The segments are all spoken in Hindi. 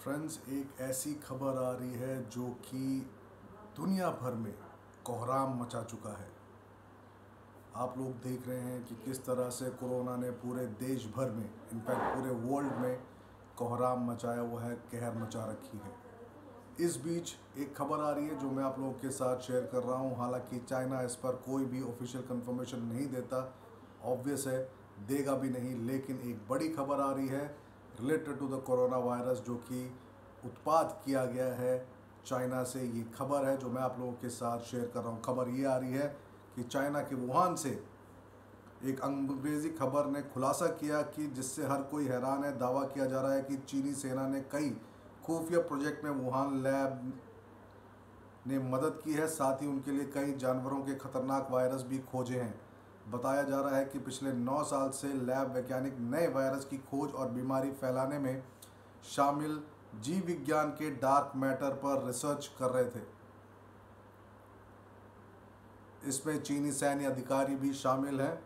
फ्रेंड्स, एक ऐसी खबर आ रही है जो कि दुनिया भर में कोहराम मचा चुका है। आप लोग देख रहे हैं कि किस तरह से कोरोना ने पूरे देश भर में, इनफैक्ट पूरे वर्ल्ड में कोहराम मचाया हुआ है, कहर मचा रखी है। इस बीच एक खबर आ रही है जो मैं आप लोगों के साथ शेयर कर रहा हूँ। हालाँकि चाइना इस पर कोई भी ऑफिशियल कंफर्मेशन नहीं देता ऑब्वियस है, देगा भी नहीं, लेकिन एक बड़ी खबर आ रही है related to the corona virus जो कि उत्पाद किया गया है चाइना से, ये खबर है जो मैं आप लोगों के साथ शेयर कर रहा हूँ। खबर ये आ रही है कि चाइना के वुहान से एक अंग्रेज़ी खबर ने खुलासा किया कि जिससे हर कोई हैरान है, दावा किया जा रहा है कि चीनी सेना ने कई खुफिया प्रोजेक्ट में वुहान लैब ने मदद की है। साथ ही उनके लिए कई जानवरों के खतरनाक वायरस भी खोजे हैं। बताया जा रहा है कि पिछले नौ साल से लैब वैज्ञानिक नए वायरस की खोज और बीमारी फैलाने में शामिल जीव विज्ञान के डार्क मैटर पर रिसर्च कर रहे थे। इसमें चीनी सैन्य अधिकारी भी शामिल हैं।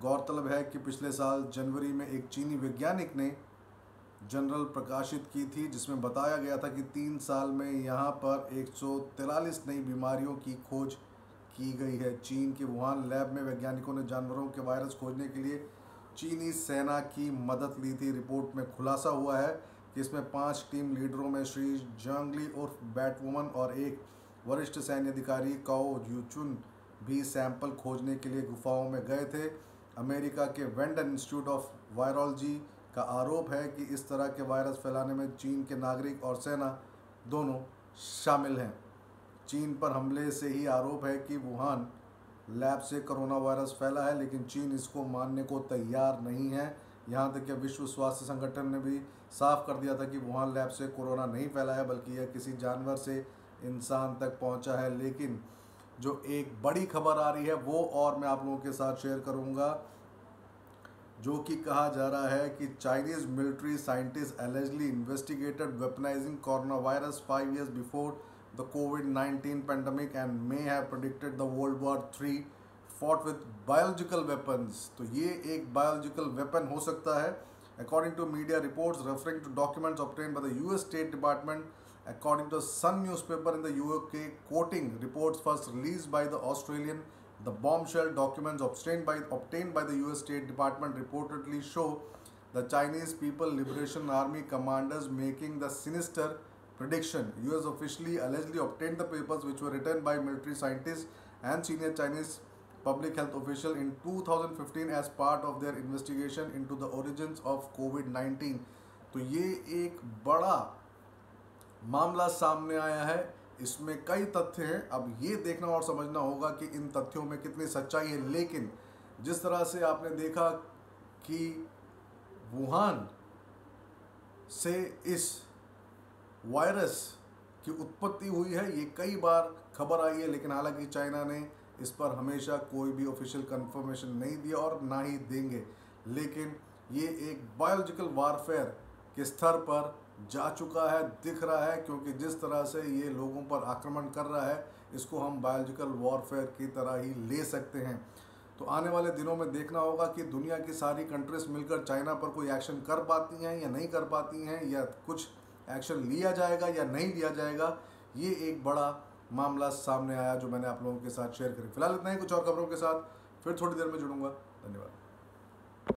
गौरतलब है कि पिछले साल जनवरी में एक चीनी वैज्ञानिक ने जनरल प्रकाशित की थी, जिसमें बताया गया था कि तीन साल में यहाँ पर एक नई बीमारियों की खोज की गई है। चीन के वुहान लैब में वैज्ञानिकों ने जानवरों के वायरस खोजने के लिए चीनी सेना की मदद ली थी। रिपोर्ट में खुलासा हुआ है कि इसमें पाँच टीम लीडरों में श्री जंगली उर्फ़ बैटवुमन और एक वरिष्ठ सैन्य अधिकारी काओ यूचुन भी सैंपल खोजने के लिए गुफाओं में गए थे। अमेरिका के वेंडन इंस्टीट्यूट ऑफ़ वायरोलॉजी का आरोप है कि इस तरह के वायरस फैलाने में चीन के नागरिक और सेना दोनों शामिल हैं। चीन पर हमले से ही आरोप है कि वुहान लैब से कोरोना वायरस फैला है, लेकिन चीन इसको मानने को तैयार नहीं है। यहाँ तक कि विश्व स्वास्थ्य संगठन ने भी साफ़ कर दिया था कि वुहान लैब से कोरोना नहीं फैला है, बल्कि यह किसी जानवर से इंसान तक पहुँचा है। लेकिन जो एक बड़ी खबर आ रही है, वो और मैं आप लोगों के साथ शेयर करूँगा, जो कि कहा जा रहा है कि Chinese military scientist allegedly investigated weaponising corona virus five years before the COVID-19 pandemic and may have predicted the World War III fought with biological weapons. तो ये एक biological weapon हो सकता है according to media reports referring to documents obtained by the US State Department according to Sun newspaper in the UK quoting reports first released by the Australian the bombshell documents obtained by obtained by the US State Department reportedly show the Chinese People Liberation Army commanders making the sinister prediction. US officially allegedly obtained the papers which were written by military scientists and senior Chinese public health official in 2015 as part of their investigation into the origins of COVID-19. तो ये एक बड़ा मामला सामने आया है इसमें कई तथ्य हैं अब ये देखना और समझना होगा कि इन तथ्यों में कितनी सच्चाई है लेकिन जिस तरह से आपने देखा कि वुहान से इस वायरस की उत्पत्ति हुई है, ये कई बार खबर आई है, लेकिन हालाँकि चाइना ने इस पर हमेशा कोई भी ऑफिशियल कंफर्मेशन नहीं दिया और ना ही देंगे। लेकिन ये एक बायोलॉजिकल वारफेयर के स्तर पर जा चुका है, दिख रहा है, क्योंकि जिस तरह से ये लोगों पर आक्रमण कर रहा है, इसको हम बायोलॉजिकल वॉरफेयर की तरह ही ले सकते हैं। तो आने वाले दिनों में देखना होगा कि दुनिया की सारी कंट्रीज़ मिलकर चाइना पर कोई एक्शन कर पाती हैं या नहीं कर पाती हैं, या कुछ एक्शन लिया जाएगा या नहीं लिया जाएगा, ये एक बड़ा मामला सामने आया जो मैंने आप लोगों के साथ शेयर करी। फ़िलहाल इतना ही, कुछ और खबरों के साथ फिर थोड़ी देर में जुड़ूँगा। धन्यवाद।